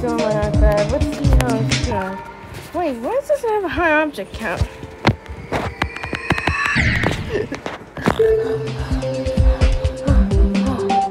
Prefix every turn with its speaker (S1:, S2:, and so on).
S1: go on my iPad. Let's see how it's going. Wait, why does this have a high object count?